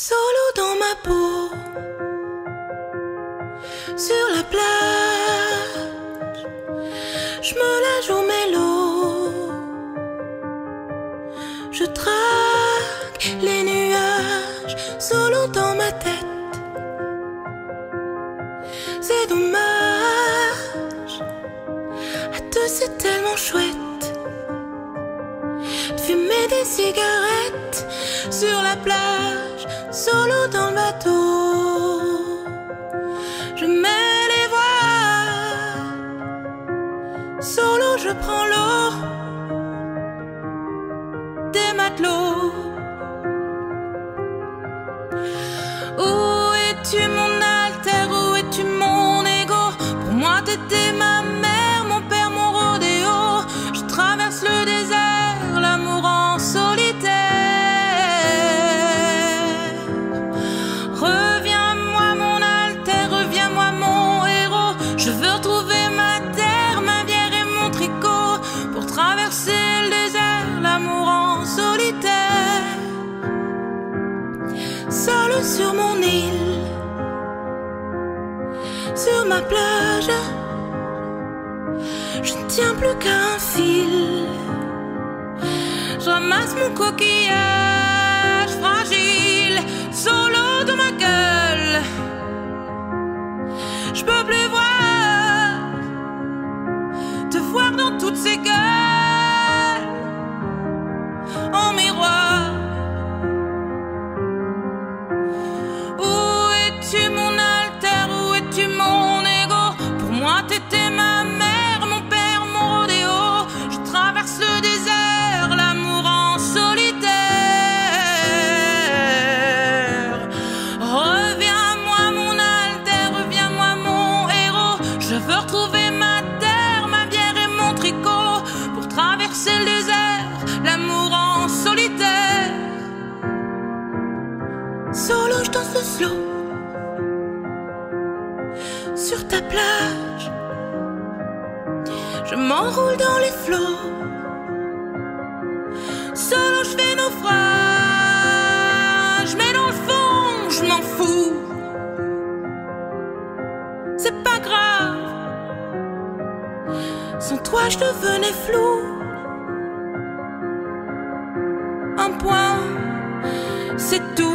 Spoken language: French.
Solo dans ma peau, sur la plage, je me la joue mélo, je traque les nuages, solo dans ma tête. C'est dommage, à deux c'est tellement chouette. De fumer des cigarettes sur la plage, solo dans le bateau. Je mets les voiles, solo je prends l'eau Sur mon île, sur ma plage. Je ne tiens plus qu'à un fil. Je mon coquillage fragile, solo dans ma gueule. Je peux plus retrouver ma terre, ma bière et mon tricot Pour traverser le désert, l'amour en solitaire Solo, je danse slow sur ta plage. Je m'enroule dans les flots. Solo, je fais naufrage. Sans toi, je devenais flou. Un point, c'est tout.